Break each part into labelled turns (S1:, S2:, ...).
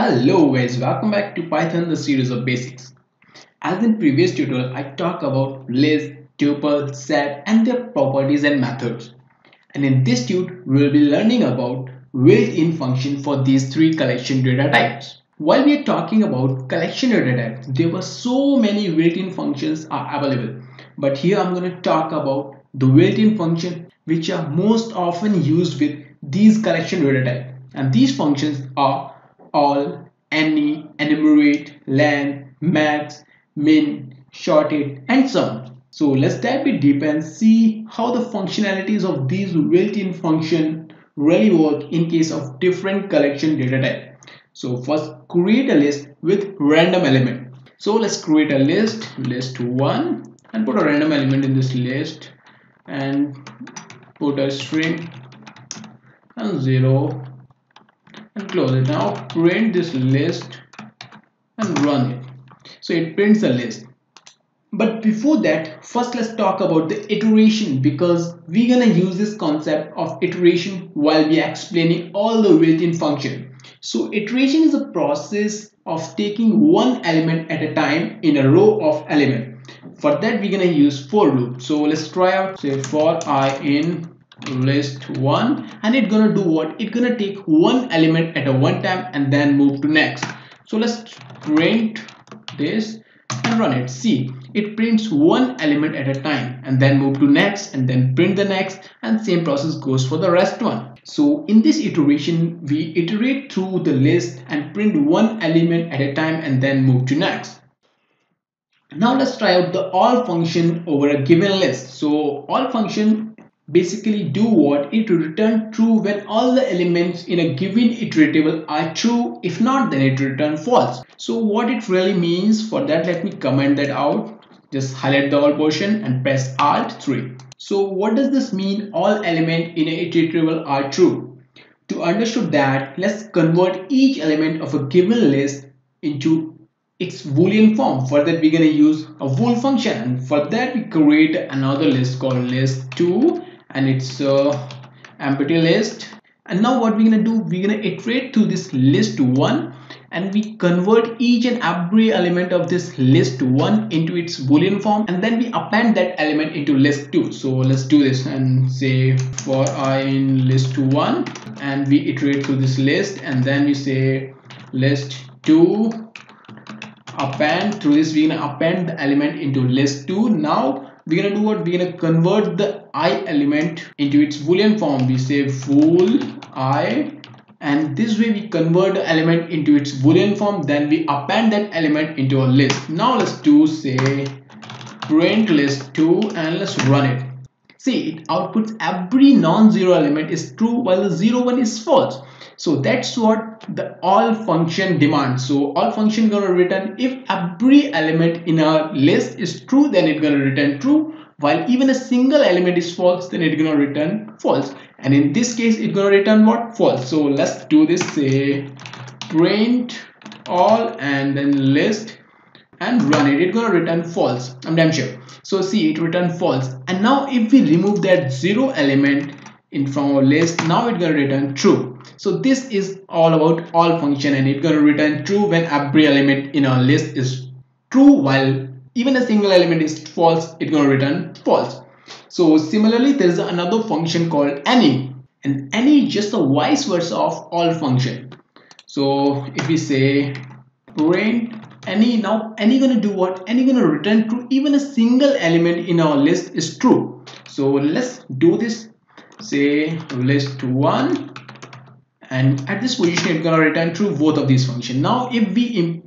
S1: Hello guys, welcome back to Python the series of basics. As in previous tutorial, I talk about list, tuple, set and their properties and methods. And in this tutorial, we will be learning about built-in function for these three collection data types. While we are talking about collection data types, there were so many built-in functions are available. But here I'm going to talk about the built-in function which are most often used with these collection data type. And these functions are all, any, enumerate, len, max, min, sorted, and sum. So let's dive a deep and see how the functionalities of these built-in function really work in case of different collection data type. So first create a list with random element. So let's create a list, list 1 and put a random element in this list and put a string and 0 and close it. Now print this list and run it. So it prints the list. But before that first let's talk about the iteration because we're gonna use this concept of iteration while we are explaining all the built-in function. So iteration is a process of taking one element at a time in a row of element. For that we're gonna use for loop. So let's try out say for i in list one. And it's gonna do what? It's gonna take one element at a one time and then move to next. So let's print this and run it. See it prints one element at a time and then move to next and then print the next and same process goes for the rest one. So in this iteration we iterate through the list and print one element at a time and then move to next. Now let's try out the all function over a given list. So all function basically do what? It will return true when all the elements in a given iteratable are true. If not then it will return false. So what it really means for that let me comment that out. Just highlight the all portion and press alt 3 so what does this mean? All element in a iterable are true. To understand that let's convert each element of a given list into its boolean form. For that we're going to use a bool function. And for that we create another list called list2 and it's uh, a empty list. And now what we're gonna do we're gonna iterate through this list one and we convert each and every element of this list one into its boolean form and then we append that element into list two. So let's do this and say for i in list one and we iterate through this list and then we say list two append. Through this we're gonna append the element into list two. Now we're gonna do what? We're gonna convert the i element into its boolean form. We say bool i and this way we convert the element into its boolean form. Then we append that element into a list. Now let's do say print list 2 and let's run it. See it outputs every non-zero element is true while the zero one is false so that's what the all function demands. So all function gonna return if every element in a list is true then it's gonna return true. While even a single element is false then it's gonna return false. And in this case it's gonna return what? False. So let's do this say print all and then list and run it. It's gonna return false. I'm damn sure. So see it returned false. And now if we remove that zero element in from our list. Now it's gonna return true. So this is all about all function and it's going to return true when every element in our list is true while even a single element is false it's going to return false. So similarly there is another function called any and any is just the vice versa of all function. So if we say print any now any gonna do what? Any gonna return true even a single element in our list is true. So let's do this say list one. And at this position it's gonna return true both of these functions. Now if we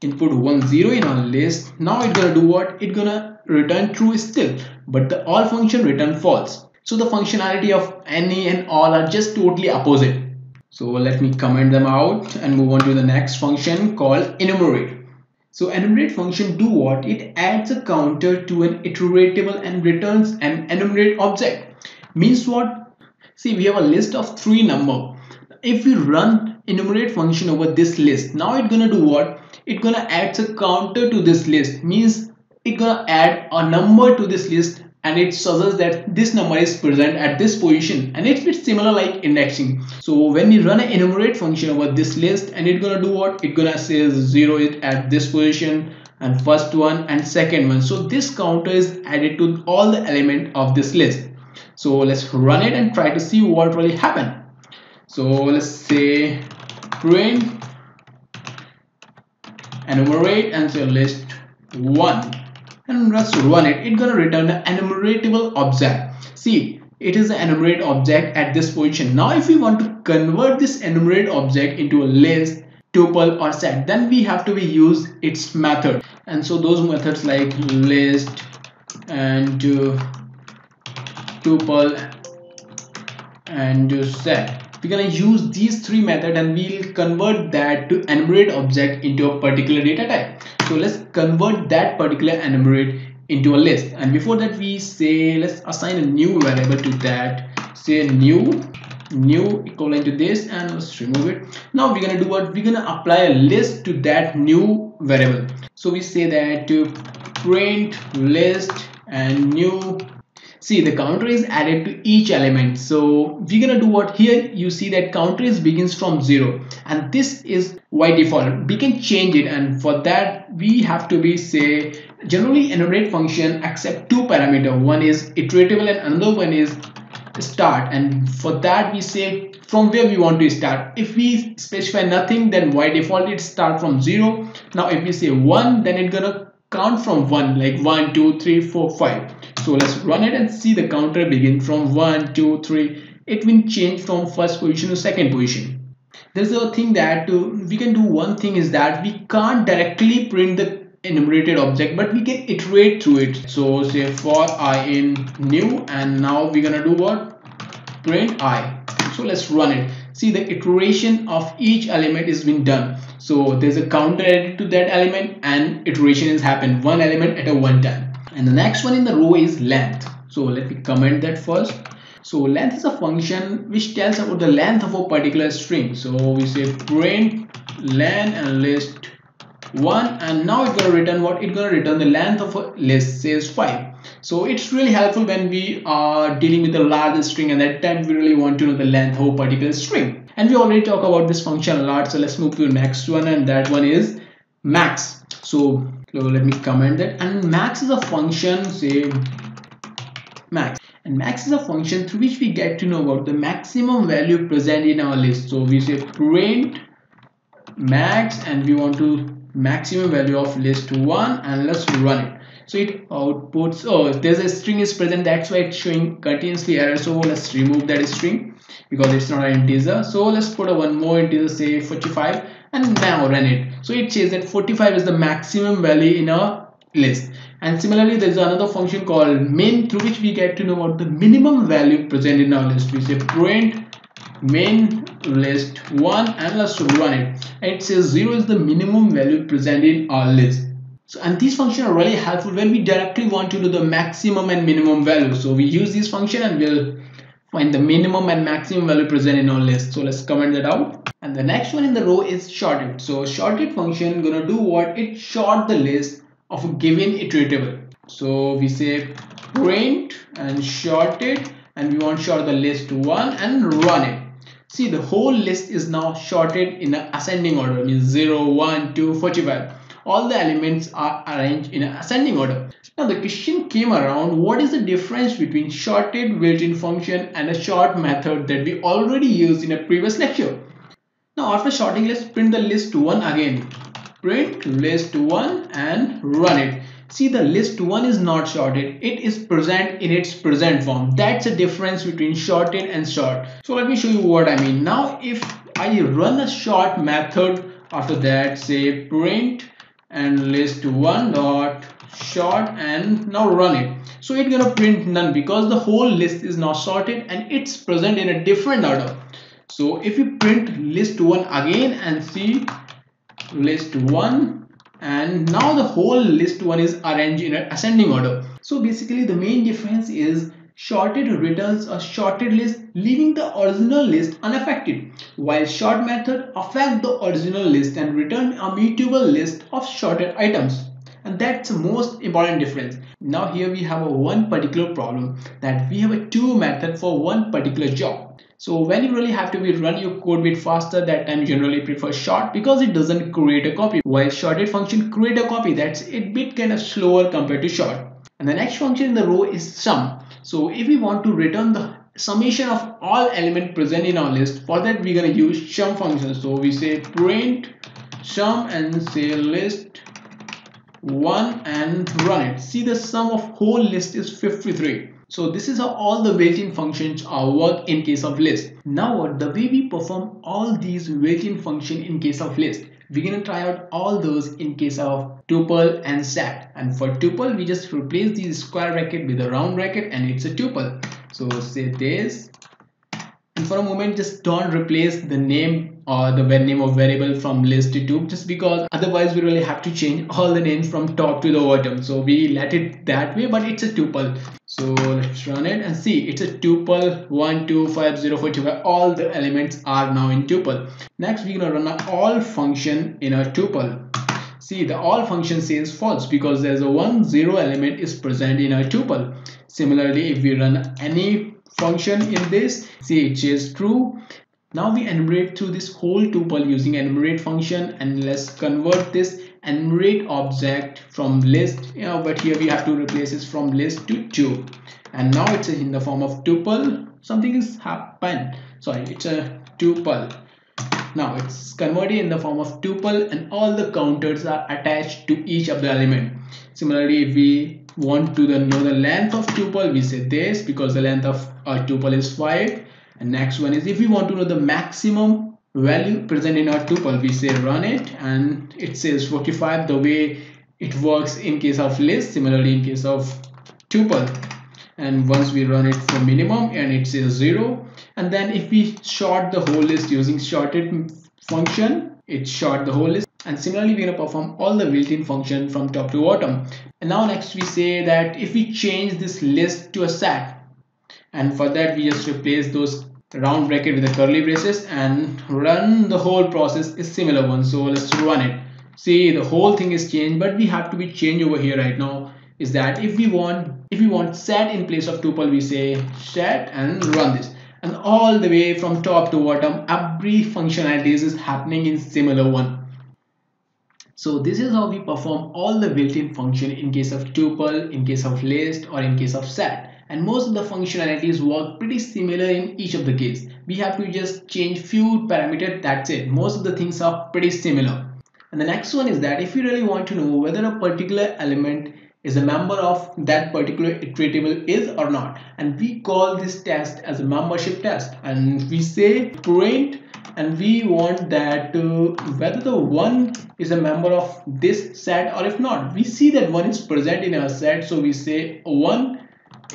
S1: input one zero in our list now it's gonna do what? It's gonna return true still. But the all function return false. So the functionality of any and all are just totally opposite. So let me comment them out and move on to the next function called enumerate. So enumerate function do what? It adds a counter to an iteratable and returns an enumerate object means what? See we have a list of three number. If we run enumerate function over this list now it's gonna do what? It's gonna add a counter to this list. Means it's gonna add a number to this list and it suggests that this number is present at this position and it's bit similar like indexing. So when we run an enumerate function over this list and it's gonna do what? It's gonna say zero it at this position and first one and second one. So this counter is added to all the element of this list so let's run it and try to see what really happened. So let's say print enumerate and say list 1 and let's run it. It's gonna return an enumeratable object. See it is an enumerate object at this position. Now if we want to convert this enumerate object into a list tuple or set then we have to be use its method. And so those methods like list and uh, tuple and set. We're gonna use these three methods and we'll convert that to enumerate object into a particular data type. So let's convert that particular enumerate into a list. And before that we say let's assign a new variable to that. Say new new equivalent to this and let's remove it. Now we're gonna do what? We're gonna apply a list to that new variable. So we say that to print list and new see the counter is added to each element. So we're gonna do what? Here you see that counter is begins from zero. And this is by default. We can change it. And for that we have to be say generally enumerate function accept two parameter. One is iteratable and another one is start. And for that we say from where we want to start. If we specify nothing then by default it start from zero. Now if we say one then it's gonna count from one like one two three four five. So let's run it and see the counter begin from one two three. It will change from first position to second position. There's a thing that uh, we can do one thing is that we can't directly print the enumerated object but we can iterate through it. So say for i in new and now we're gonna do what? Print i. So let's run it see the iteration of each element is been done. So there's a counter added to that element and iteration has happened one element at a one time. And the next one in the row is length. So let me comment that first. So length is a function which tells about the length of a particular string. So we say print len and list one and now it's going to return what? It's going to return the length of a list says five so it's really helpful when we are dealing with a large string and at that time we really want to know the length of a particular string. And we already talk about this function a lot so let's move to the next one and that one is max. So, so let me comment that. And max is a function say max. And max is a function through which we get to know about the maximum value present in our list. So we say print max and we want to maximum value of list 1 and let's run it so it outputs oh there's a string is present. That's why it's showing continuously error so let's remove that string because it's not an integer. So let's put a one more integer say 45 and now run it. So it says that 45 is the maximum value in a list. And similarly there's another function called min through which we get to know about the minimum value present in our list. We say print min list 1 and let's run it. And it says 0 is the minimum value present in our list so and these functions are really helpful when we directly want to do the maximum and minimum value. So we use this function and we'll find the minimum and maximum value present in our list. So let's comment that out. And the next one in the row is sorted so sorted function gonna do what? It sort the list of a given iteratable. So we say print and sorted and we want to sort the list one and run it. See the whole list is now sorted in an ascending order. Means 0, 1, 2, 45. All the elements are arranged in an ascending order. Now the question came around what is the difference between sorted built-in function and a short method that we already used in a previous lecture. Now after sorting let's print the list 1 again. Print list 1 and run it see the list 1 is not sorted it is present in its present form that's the difference between sorted and short. so let me show you what i mean now if i run a short method after that say print and list 1 dot short and now run it. So it's gonna print none because the whole list is not sorted and it's present in a different order. So if you print list 1 again and see list 1 and now the whole list one is arranged in an ascending order. So basically the main difference is sorted returns a shorted list leaving the original list unaffected. While short method affect the original list and return a mutable list of shorted items. And that's the most important difference. Now here we have a one particular problem that we have a two method for one particular job. So when you really have to be run your code bit faster that time generally prefer short because it doesn't create a copy. While shorted function create a copy that's a bit kind of slower compared to short. And the next function in the row is sum so if we want to return the summation of all element present in our list for that we're going to use sum function so we say print sum and say list 1 and run it. See the sum of whole list is 53 so this is how all the built-in functions are work in case of list. Now the way we perform all these built-in function in case of list we're to try out all those in case of tuple and set and for tuple we just replace the square bracket with a round bracket and it's a tuple. So say this for a moment just don't replace the name or the name of variable from list to tuple just because otherwise we really have to change all the names from top to the bottom. So we let it that way but it's a tuple. So let's run it and see. It's a tuple. 1 2 5 0 4 2 5 all the elements are now in tuple. Next we're gonna run an all function in a tuple. See the all function says false because there's a one zero element is present in a tuple. Similarly if we run any function in this. See it says true. Now we enumerate through this whole tuple using enumerate function and let's convert this enumerate object from list. You know, but here we have to replace this from list to two. And now it's in the form of tuple. Something is happened. Sorry it's a tuple. Now it's converted in the form of tuple and all the counters are attached to each of the element. Similarly if we want to know the length of tuple we say this because the length of a tuple is 5 and next one is if we want to know the maximum value present in our tuple we say run it. And it says 45 the way it works in case of list similarly in case of tuple. And once we run it for minimum and it says 0 and then if we short the whole list using shorted function it short the whole list and similarly we're going to perform all the built-in function from top to bottom. And now next we say that if we change this list to a set and for that we just replace those round bracket with the curly braces and run the whole process is similar one. So let's run it. See the whole thing is changed but we have to be changed over here right now is that if we want if we want set in place of tuple we say set and run this. And all the way from top to bottom every functionalities is happening in similar one so this is how we perform all the built-in function in case of tuple in case of list or in case of set. And most of the functionalities work pretty similar in each of the case we have to just change few parameters that's it. Most of the things are pretty similar. And the next one is that if you really want to know whether a particular element is a member of that particular iterable is or not. And we call this test as a membership test. And we say print and we want that uh, whether the one is a member of this set or if not. We see that one is present in our set so we say one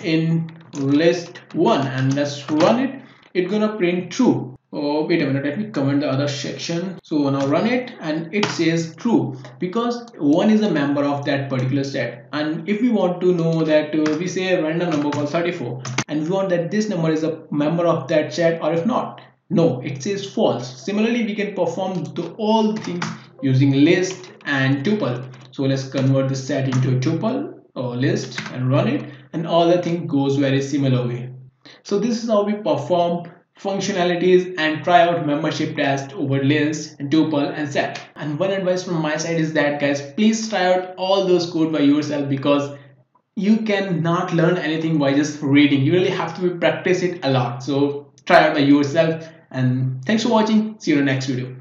S1: in list 1 and let's run it. It's gonna print true oh wait a minute. Let me comment the other section. So now run it and it says true because one is a member of that particular set. And if we want to know that uh, we say a random number called 34 and we want that this number is a member of that set or if not. No it says false. Similarly we can perform the all things using list and tuple. So let's convert the set into a tuple or list and run it and all the thing goes very similar way. So this is how we perform functionalities and try out membership test over and tuple and set and one advice from my side is that guys please try out all those code by yourself because you cannot learn anything by just reading. You really have to practice it a lot. So try out by yourself. And thanks for watching. See you in the next video